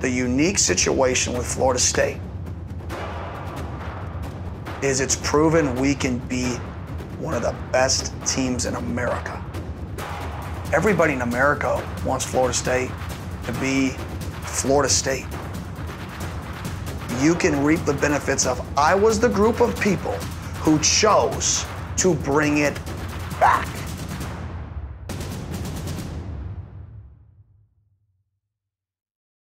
The unique situation with Florida State is it's proven we can be one of the best teams in America. Everybody in America wants Florida State to be Florida State. You can reap the benefits of I was the group of people who chose to bring it back.